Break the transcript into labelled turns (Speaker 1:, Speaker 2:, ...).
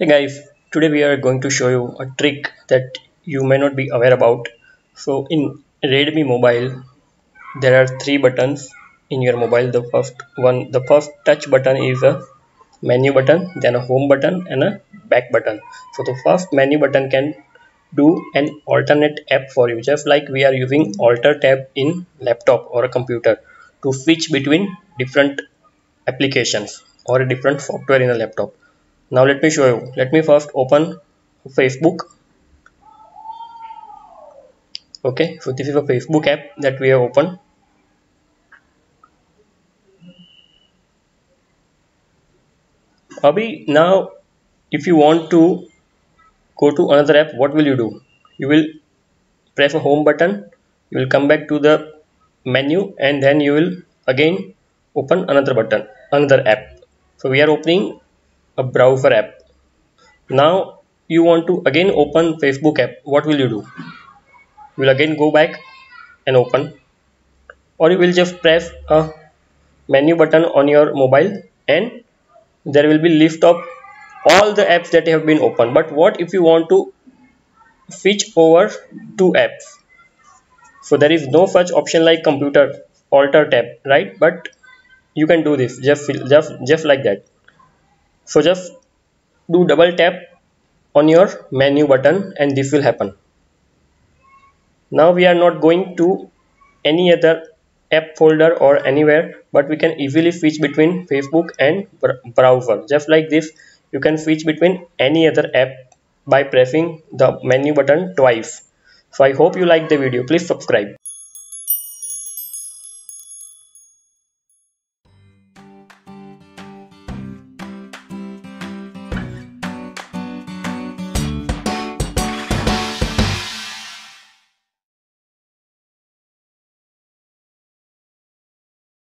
Speaker 1: hey guys today we are going to show you a trick that you may not be aware about. So in redmi mobile there are three buttons in your mobile. The first one the first touch button is a menu button then a home button and a back button. So the first menu button can do an alternate app for you just like we are using alter tab in laptop or a computer to switch between different applications or a different software in a laptop now let me show you. Let me first open facebook. Okay so this is a facebook app that we have opened. Abhi, now if you want to go to another app what will you do? You will press a home button you will come back to the menu and then you will again open another button another app. So we are opening a browser app. Now you want to again open facebook app. What will you do? You will again go back and open. Or you will just press a menu button on your mobile and there will be list of all the apps that have been opened but what if you want to switch over to apps? So there is no such option like computer alter tab right? But you can do this. Just just just like that so just do double tap on your menu button and this will happen. Now we are not going to any other app folder or anywhere but we can easily switch between facebook and browser. Just like this you can switch between any other app by pressing the menu button twice. So i hope you like the video. Please subscribe